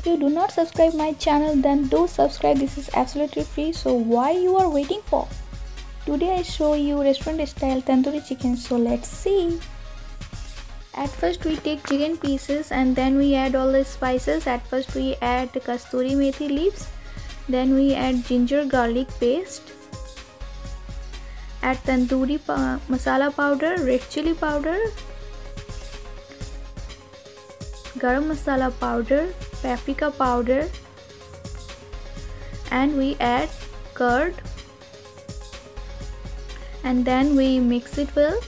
if you do not subscribe my channel then do subscribe. This is absolutely free. So why you are waiting for? Today i show you restaurant style tandoori chicken. So let's see. At first we take chicken pieces and then we add all the spices. At first we add kasturi methi leaves. Then we add ginger garlic paste. Add tandoori pa masala powder red chili powder garam masala powder paprika powder and we add curd. And then we mix it well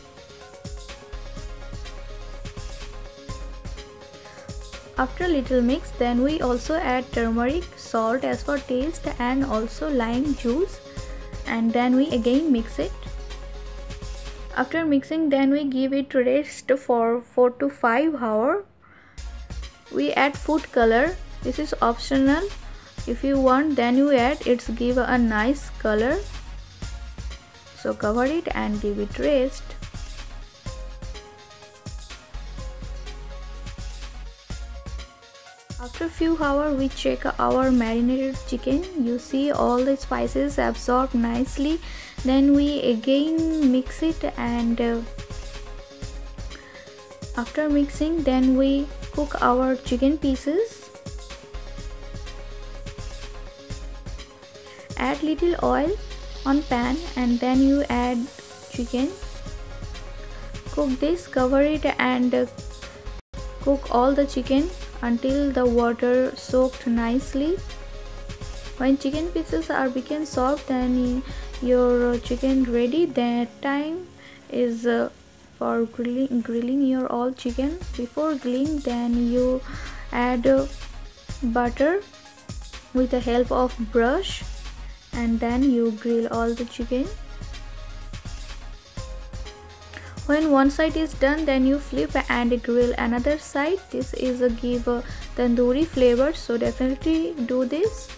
after little mix then we also add turmeric salt as per taste and also lime juice. And then we again mix it. After mixing then we give it rest for 4 to 5 hour we add food color. This is optional. If you want then you add. It's give a nice color. So cover it and give it rest. After few hours we check our marinated chicken. You see all the spices absorb nicely. Then we again mix it and uh, after mixing then we cook our chicken pieces. Add little oil on pan and then you add chicken. Cook this cover it and cook all the chicken until the water soaked nicely. When chicken pieces are become soft then your chicken ready that time is uh, for grilling grilling your all chicken. Before grilling then you add uh, butter with the help of brush and then you grill all the chicken. When one side is done then you flip and grill another side. This is a give a tandoori flavor so definitely do this.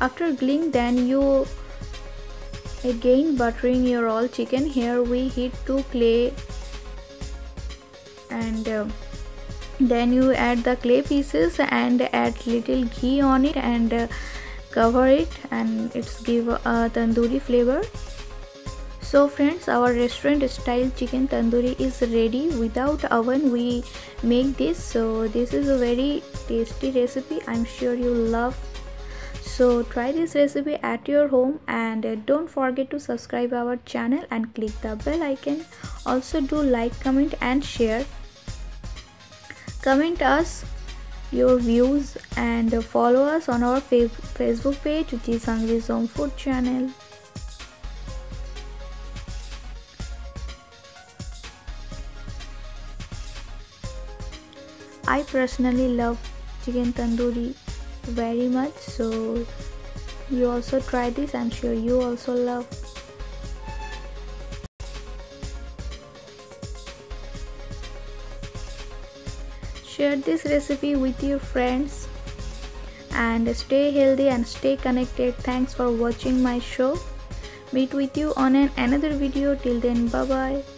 After grilling then you again buttering your all chicken. Here we heat two clay. And uh, then you add the clay pieces and add little ghee on it and uh, cover it and it's give a tandoori flavor. So friends our restaurant style chicken tandoori is ready. Without oven we make this. So this is a very tasty recipe. I'm sure you love so try this recipe at your home and uh, don't forget to subscribe our channel and click the bell icon. Also do like comment and share. Comment us your views and follow us on our facebook page which is Hunger's Home Food channel. I personally love chicken tandoori very much. So you also try this. I'm sure you also love. Share this recipe with your friends and stay healthy and stay connected. Thanks for watching my show. Meet with you on an another video. Till then bye bye